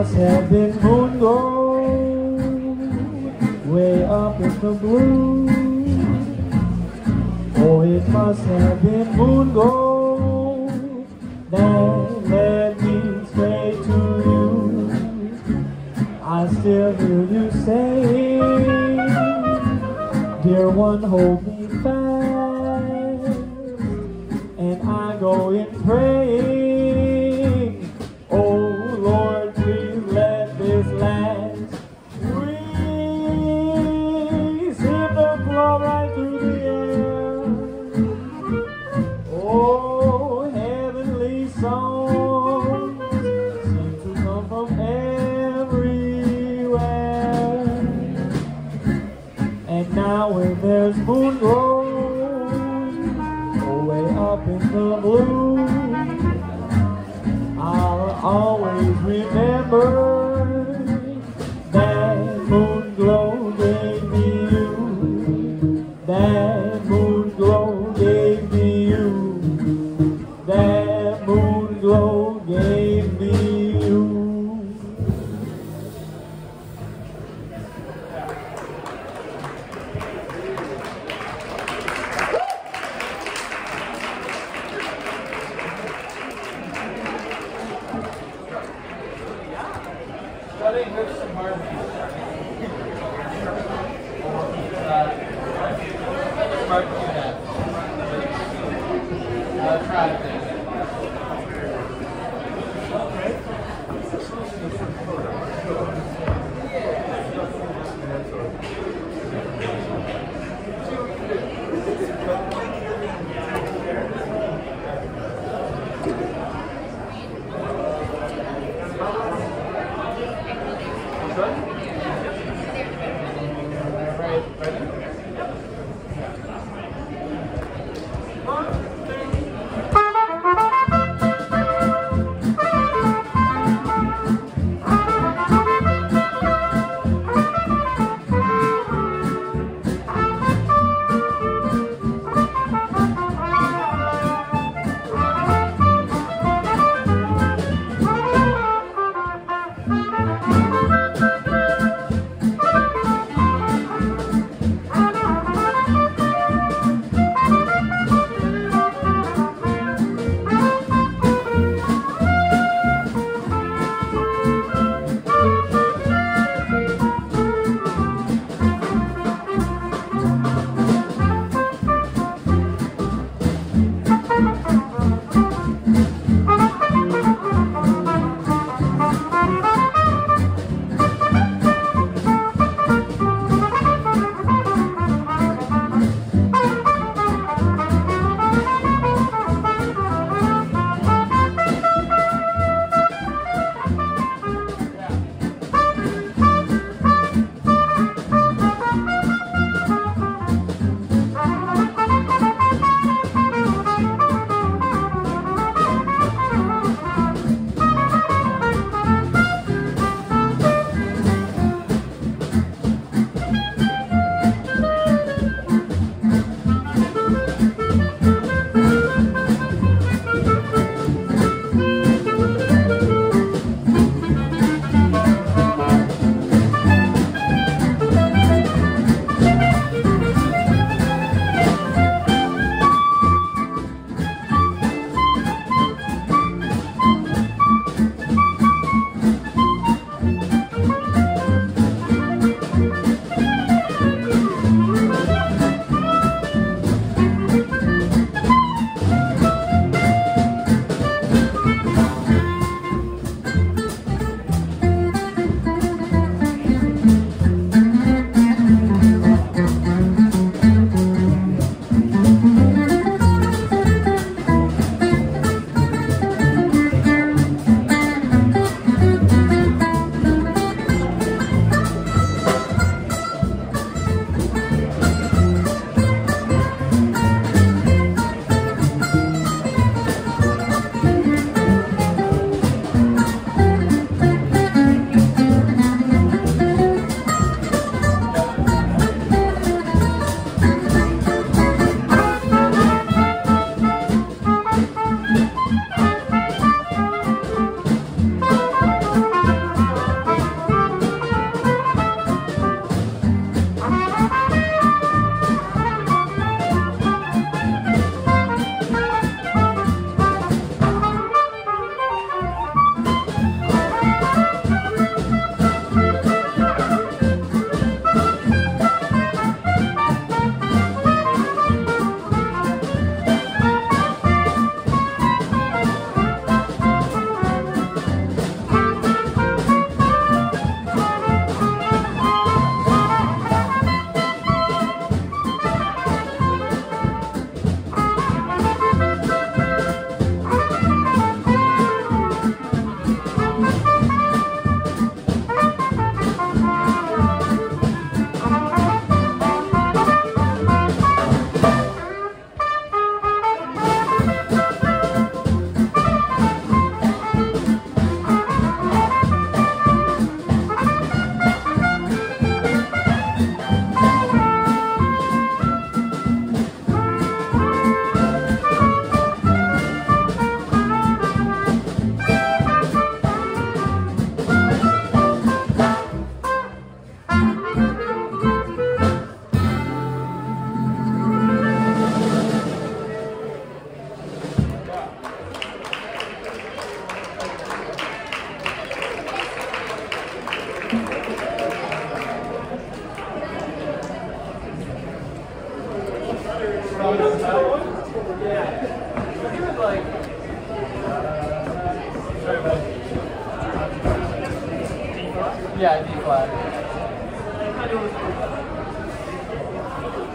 must have been moon gold, way up in the blue. Oh, it must have been moon gold that led me straight to you. I still hear you say, dear one, hold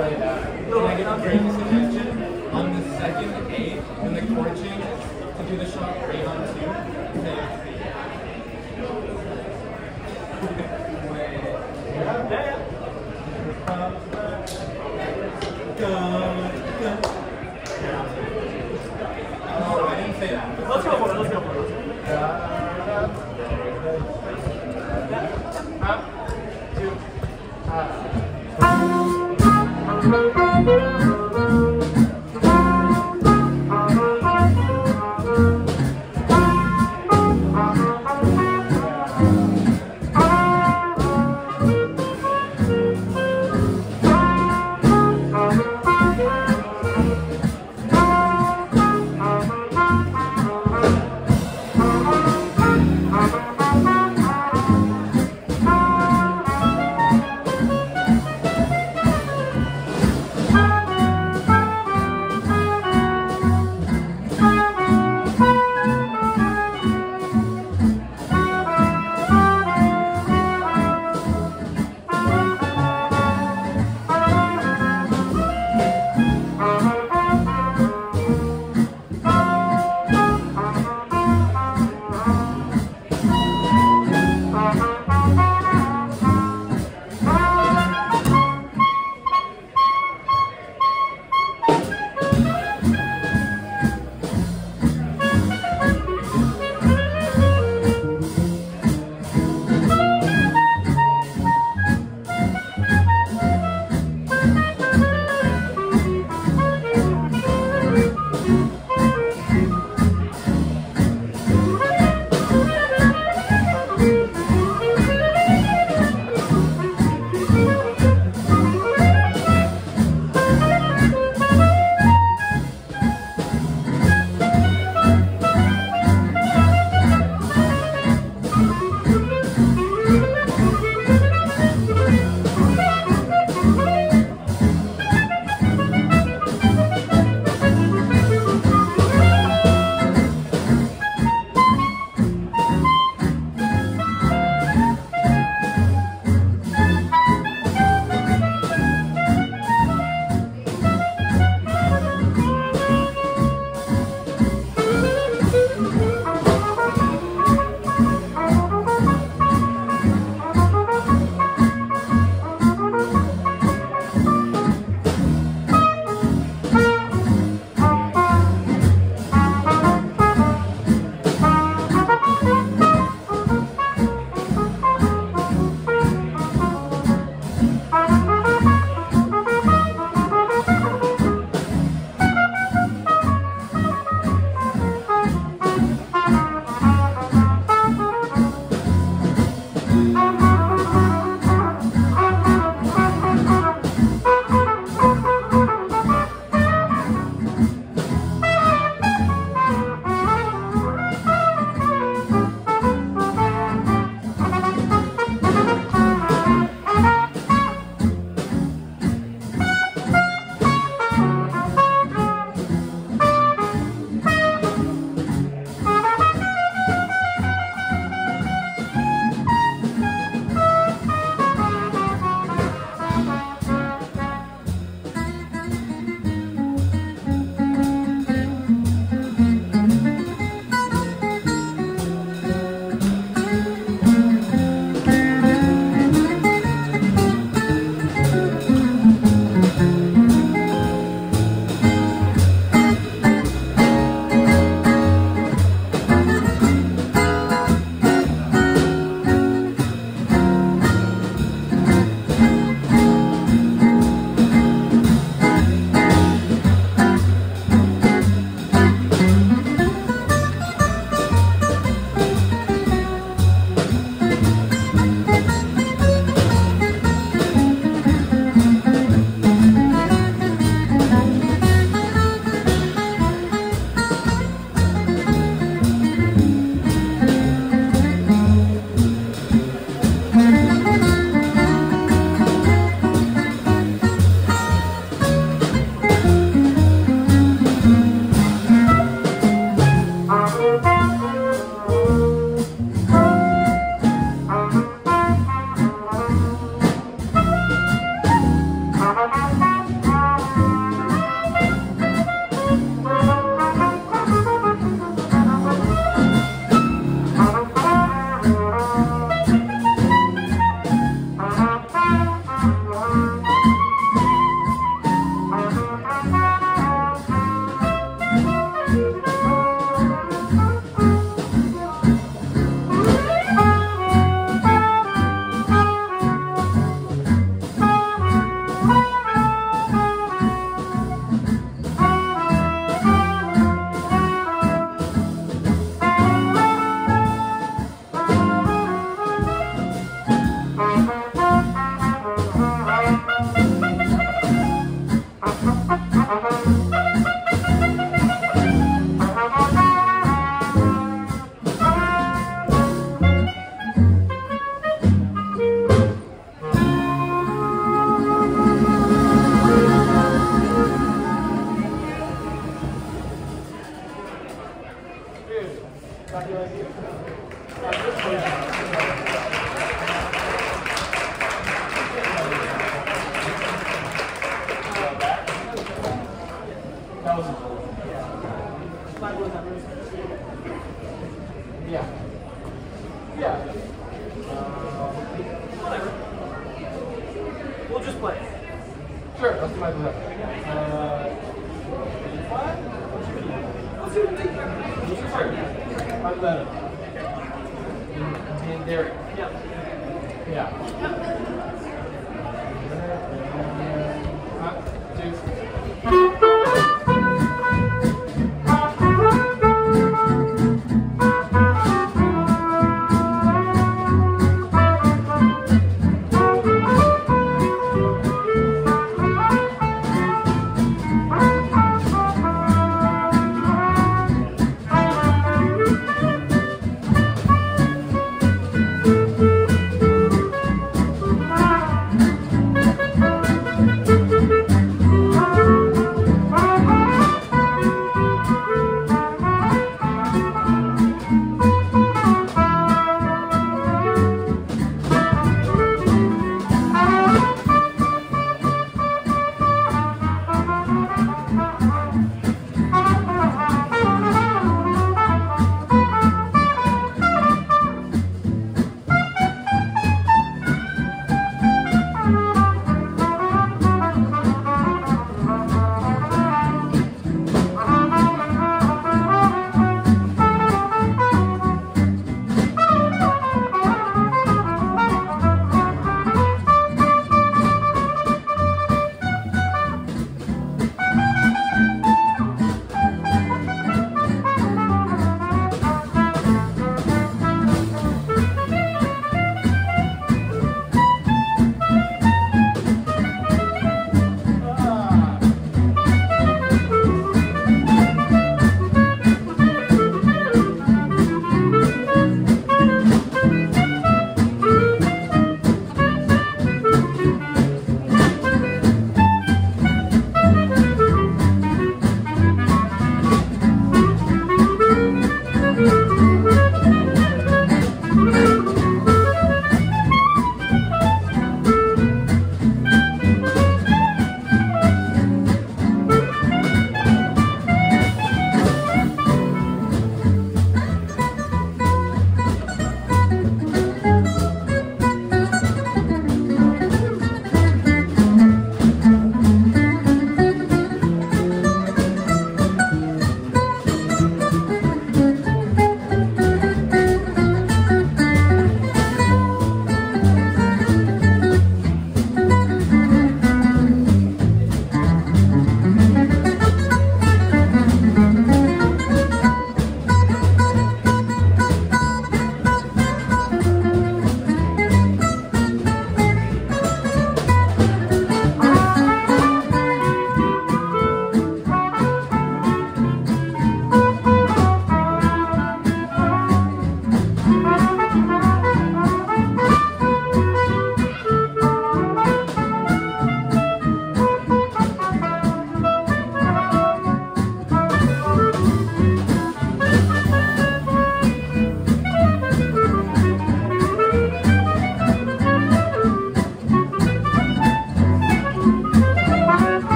Play that. Can I get a great suggestion on the second eight in the chord change to do the shot eight on two?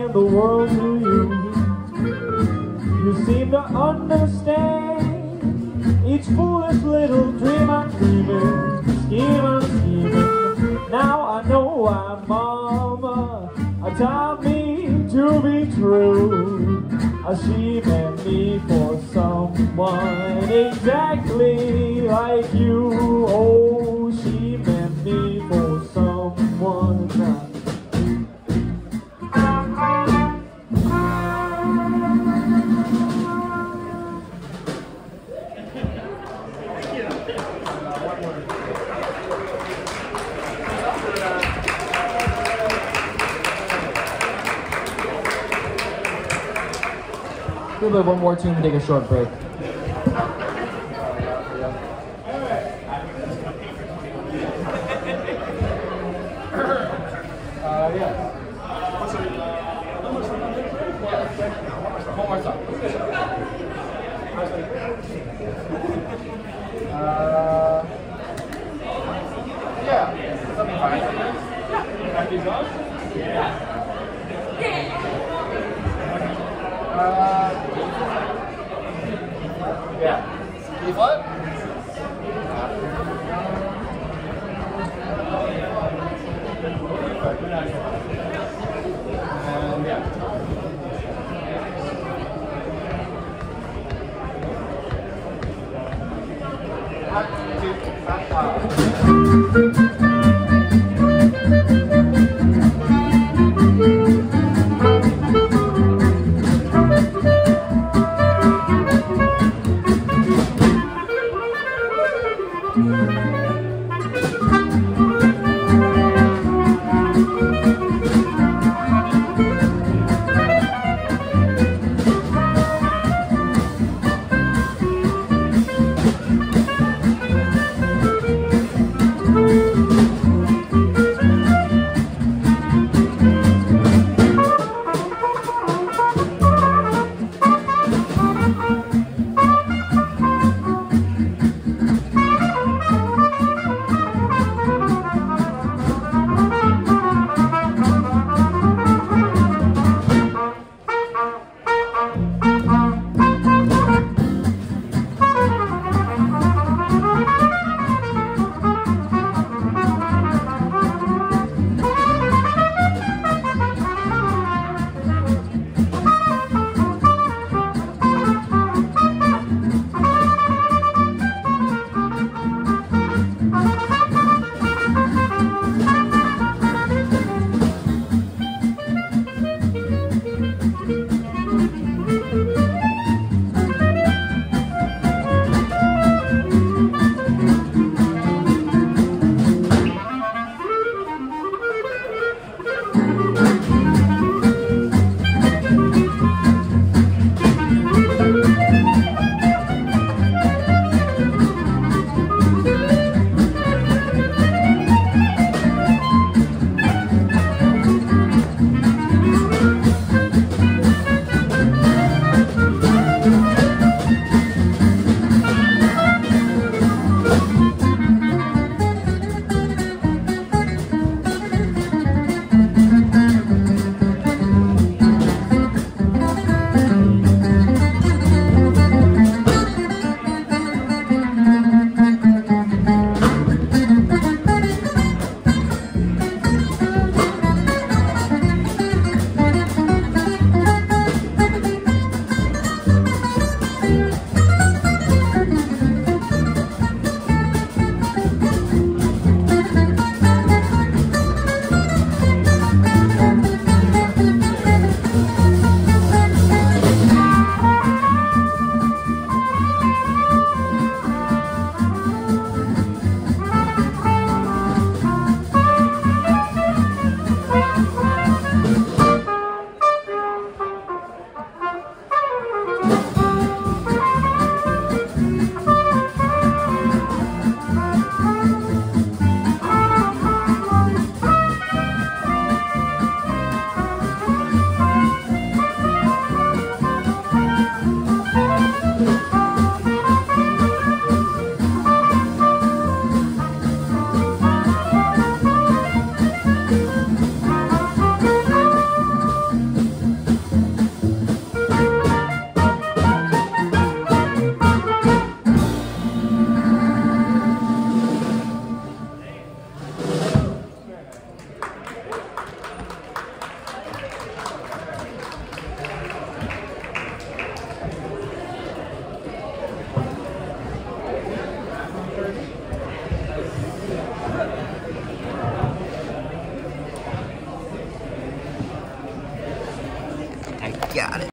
In the world to you. You seem to understand each foolish little dream I'm dreaming, scheme I'm scheming. Now I know why Mama taught me to be true. She meant me for someone exactly like you. Oh, she meant me for someone. We'll do one more tune and take a short break.